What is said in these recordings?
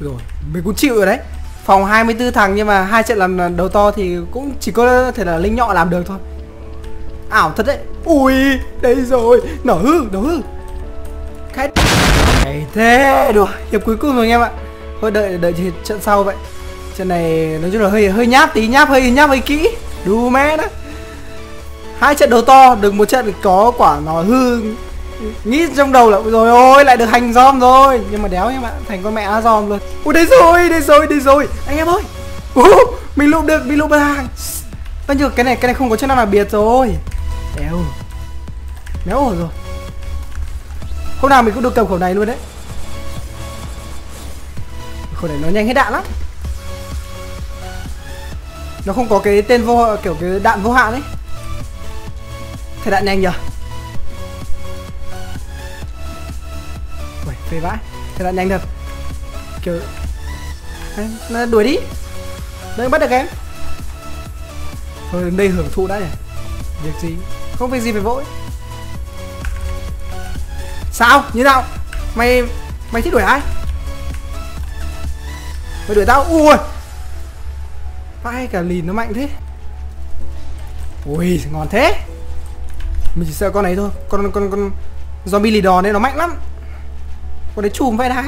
rồi, mình cũng chịu rồi đấy. Phòng 24 thằng nhưng mà hai trận làm đầu to thì cũng chỉ có thể là linh nhọ làm được thôi. Ảo thật đấy. Ui, đây rồi. Nở hư nở hư. Cái thế, đùa. Hiệp cuối cùng rồi anh em ạ. Thôi, đợi đợi trận sau vậy. Trận này nói chung là hơi hơi nháp tí nháp hơi nháp hơi kỹ. Đu mẹ đó hai trận đầu to, được một trận có quả nó hư nghĩ trong đầu là rồi ôi lại được hành giom rồi. Nhưng mà đéo các bạn thành con mẹ a luôn. Ui đây rồi đây rồi đây rồi. Anh em ơi! Uh, mình lụm được mình lụm được hàng tất nhiên cái này cái này không có chức năng nào biệt rồi. Đéo. Méo ổn rồi. Hôm nào mình cũng được cầm khẩu này luôn đấy. Khẩu này nó nhanh hết đạn lắm. Nó không có cái tên vô kiểu cái đạn vô hạn ấy. Thế đạn nhanh nhở về vãi. Thế đạn nhanh thật Kiểu nó đuổi đi. Đừng bắt được em. Thôi, đến đây hưởng thụ đã nhỉ. Việc gì? Không việc gì phải vội. Sao? Như nào? Mày Mày thích đuổi ai? Mày đuổi tao? Ui Vãi cả lìn nó mạnh thế. Ui ngon thế. Mình chỉ sợ con này thôi. Con con con zombie lì đòn nên nó mạnh lắm con đấy chùm vai đá.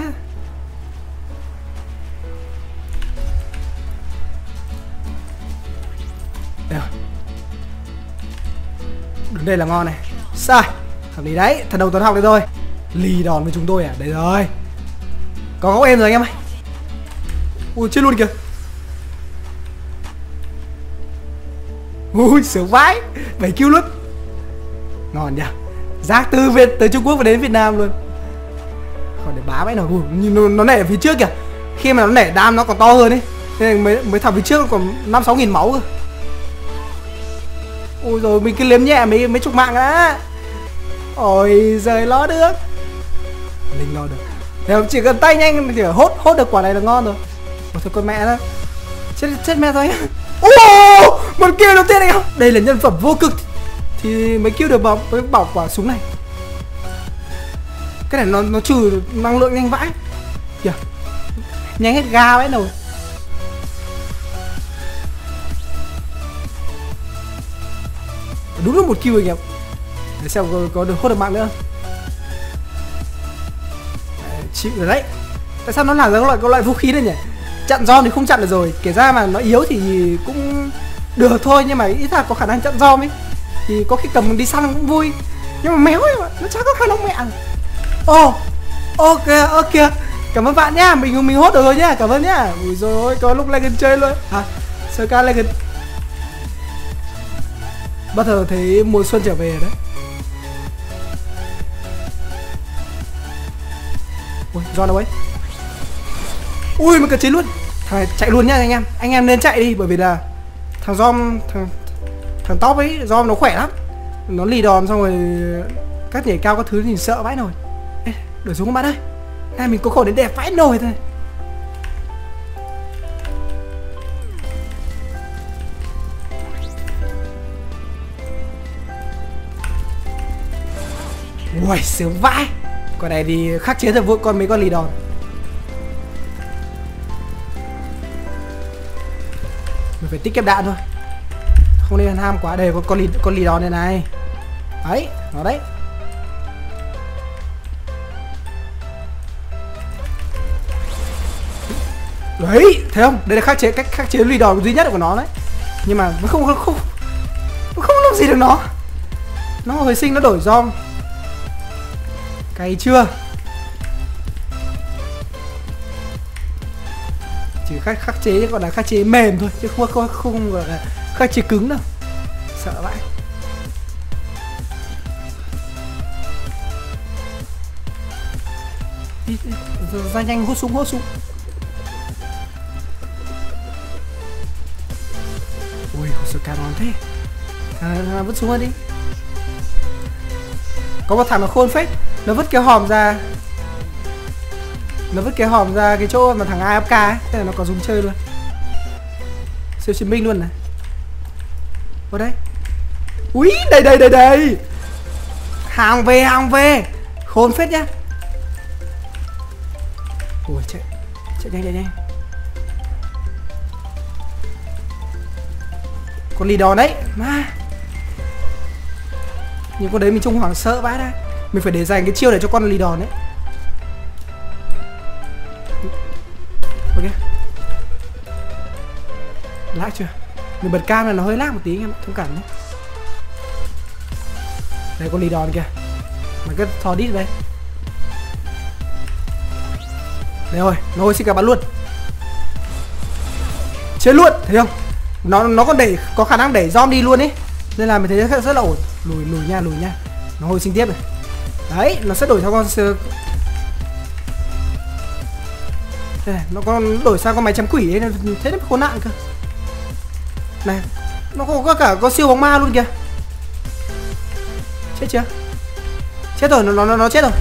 Được. đứng đây là ngon này. Sai. Hợp lý đấy, thật đầu tuần học đấy thôi. Lì đòn với chúng tôi à? Đấy rồi. Có góc em rồi anh em ơi. Ui, chết luôn kìa. Ui, sướng vãi. Bảy kêu luôn. Ngon nhỉ. Giác từ việt, từ trung quốc và đến việt nam luôn còn ấy nó nó, nó nảy ở phía trước kìa. Khi mà nó nảy đam nó còn to hơn ấy. Nên mấy mấy thằng phía trước còn năm sáu nghìn máu cơ. Ui rồi mình cứ liếm nhẹ mấy mấy chục mạng đã ôi giời lo được. Linh lo được. Thế chỉ cần tay nhanh thì hốt hốt được quả này là ngon rồi. Một thôi con mẹ đó chết chết mẹ thôi. Ô một kill đầu tiên này không đây là nhân phẩm vô cực. Thì mới kêu được bảo với bảo quả súng này cái này nó nó trừ năng lượng nhanh vãi. Kìa. Nhanh hết ga ấy rồi đúng là một kill anh em. Để xem có, có được hốt được mạng nữa. Đấy, chịu rồi đấy. Tại sao nó làm ra các loại các loại vũ khí đây nhỉ? Chặn do thì không chặn được rồi. Kể ra mà nó yếu thì cũng được thôi nhưng mà ít là có khả năng chặn do ấy. Thì có khi cầm đi săn cũng vui. Nhưng mà méo ấy mà nó chả có khả năng mẹ ồ oh, ok ok. Cảm ơn bạn nhá mình mình hốt được rồi nhá cảm ơn nhá. Ui rồi có lúc legend chơi luôn. Hả? Sơ ca legend. Bắt đầu thấy mùa xuân trở về đấy. Ui do đâu ấy? Ui mình cần chiến luôn. Thằng này chạy luôn nhá anh em. Anh em nên chạy đi bởi vì là thằng Zom thằng thằng top ấy do nó khỏe lắm. Nó lì đòn xong rồi các nhảy cao các thứ nhìn sợ vãi nồi đổi xuống các bạn ơi. Nay mình có khổ đến đẹp vãi nồi thôi. Uầy, sướng vãi. Con này thì khắc chế thật vui con mấy con lì đòn. Mình phải tiết kiệm đạn thôi. Không nên ham quá, đây có con lì con lì đòn này này. Đấy, nó đấy. Đấy, thấy không? Đây là khắc chế, cách khắc chế lì đòn duy nhất của nó đấy. Nhưng mà nó không không không không làm gì được nó. Nó hồi sinh, nó đổi dom cày chưa? Chỉ khắc khắc chế, gọi là khắc chế mềm thôi, chứ không không không gọi là khắc chế cứng đâu. Sợ vãi. Ra nhanh hốt súng hốt súng. Ui càng ngon thế à, à, vứt xuống đi. Có một thằng nó khôn phết. Nó vứt cái hòm ra. Nó vứt cái hòm ra cái chỗ mà thằng AFK ấy. Thế là nó có dùng chơi luôn. Siêu chiến binh luôn này. Ở đây ui đây đây đây đây. Hàng về hàng về. Khôn phết nhá. Ui chạy. Chạy nhanh chạy nhanh. Con lì đòn đấy. Ma nhưng con đấy mình trông hoảng sợ vãi ra mình phải để dành cái chiêu để cho con lì đòn đấy. Ok. Lag chưa? Mình bật cam này nó hơi lag một tí anh em thông cảm nhé. Đây con lì đòn kìa. Mày cứ thò đít đây. Đây rồi nó hồi xin cả bắn luôn. Chết luôn thấy không nó nó còn đẩy có khả năng đẩy dom đi luôn ấy nên là mình thấy rất, rất là ổn. Lùi lùi nha lùi nha. Nó hồi sinh tiếp này. Đấy nó sẽ đổi theo con sơ đây này, nó còn đổi sang con máy chém quỷ ấy thế nó khốn nạn cơ. Này nó có, có cả có siêu bóng ma luôn kìa. Chết chưa? Chết rồi nó nó nó chết rồi.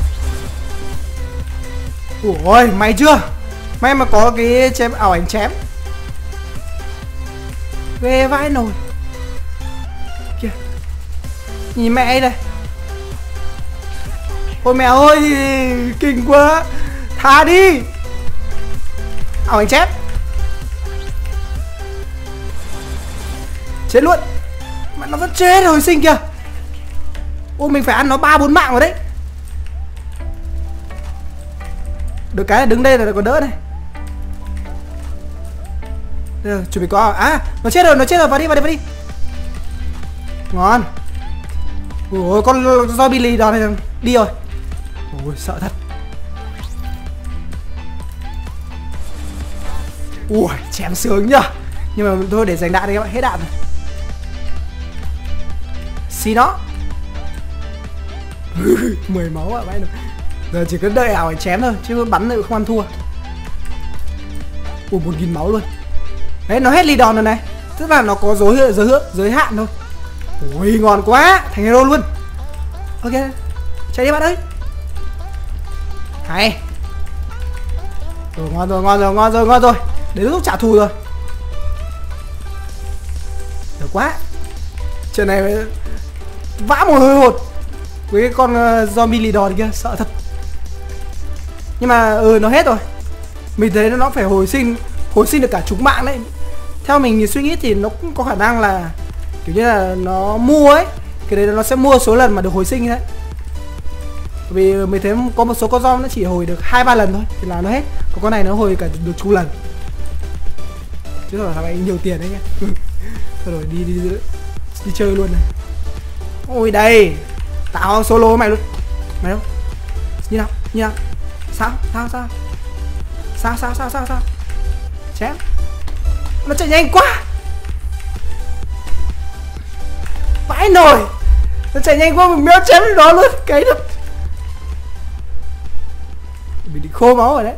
Ôi mày chưa? May mà có cái chém ảo ảnh chém ghê vãi nồi kìa. Nhìn mẹ ấy đây. Ôi mẹ ơi kinh quá. Thả đi. Ảo anh chết, chết luôn. Mà nó vẫn chết hồi sinh kìa. Ôi mình phải ăn nó ba bốn mạng rồi đấy. Được cái là đứng đây là còn đỡ này được, chuẩn bị có à nó chết rồi nó chết rồi vào đi vào đi vào đi. Ngon. Ủa con do billy đòn này đi rồi. Ôi sợ thật. Ui chém sướng nhá nhưng mà thôi để giành đạn đi các bạn hết đạn rồi. Xì nó. Mười máu ạ vãi giờ chỉ cần đợi ảo chém thôi chứ bắn nữa không ăn thua. Ui một nghìn máu luôn đấy nó hết ly đòn rồi này. Tức là nó có giới giới hạn giới hạn thôi. Ui ngon quá. Thành hero luôn. Ok chạy đi bạn ơi. Hay. Rồi ngon rồi ngon rồi ngon rồi ngon rồi. Đến lúc trả thù rồi. Được quá. Trận này vã một hơi hột. Với cái con uh, zombie lì đòn kia sợ thật. Nhưng mà ừ nó hết rồi. Mình thấy nó phải hồi sinh hồi sinh được cả chúng mạng đấy theo mình suy nghĩ thì nó cũng có khả năng là kiểu như là nó mua ấy cái đấy nó sẽ mua số lần mà được hồi sinh đấy. Vì mình thấy có một số con zombie nó chỉ hồi được hai ba lần thôi thì là nó hết. Còn con này nó hồi cả được chu lần. Chứ là thằng này nhiều tiền đấy nhá. Thôi rồi đi, đi đi đi chơi luôn này. Ôi đây tao solo mày luôn. Mày đâu? Như nào? Như nào? Sao? Sao? Sao? Sao? Sao? Sao? Sao? Sao? Chém nó chạy nhanh quá. Vãi nồi. Nó chạy nhanh quá, mình méo chém nó luôn. Cái được mình bị khô máu rồi đấy.